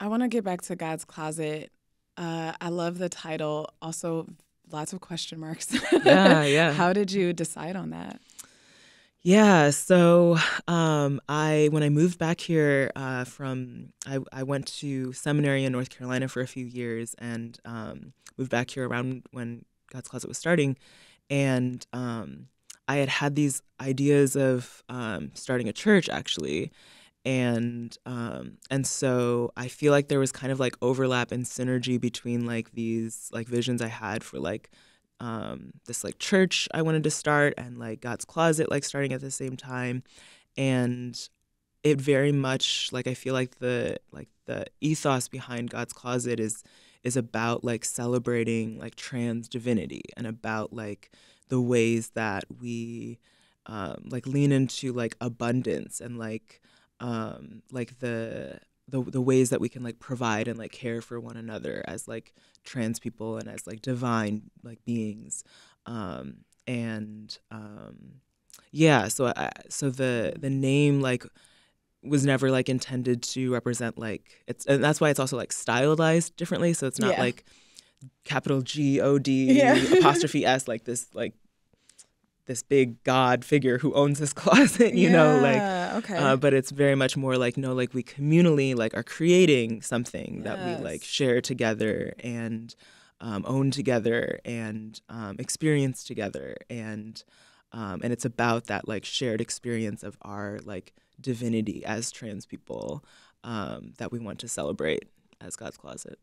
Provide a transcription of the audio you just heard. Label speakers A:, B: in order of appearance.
A: I want to get back to godscloset. Uh, I love the title. Also, lots of question marks.
B: Yeah, yeah.
A: How did you decide on that?
B: Yeah, so um, I when I moved back here uh, from I, I went to seminary in North Carolina for a few years and um, moved back here around when godscloset was starting, and um, I had had these ideas of um, starting a church actually, and um, and so I feel like there was kind of like overlap and synergy between like these like visions I had for like um, this like church I wanted to start and like godscloset like starting at the same time, and it very much like I feel like the like the ethos behind godscloset is is about like celebrating like trans divinity and about like the ways that we um, like lean into like abundance and like um, like the the the ways that we can like provide and like care for one another as like trans people and as like divine like beings um and um yeah so I, so the the name like was never like intended to represent like it's and that's why it's also like stylized differently so it's not
A: Yeah.
B: like capital G O D
A: Yeah.
B: apostrophe S like this like this big god figure who owns this closet you know like
A: okay.
B: uh, but it's very much more like no like we communally like are creating something that we like share together and um, own together and um, experience together. And um, and it's about that like shared experience of our like divinity as trans people um, that we want to celebrate as godscloset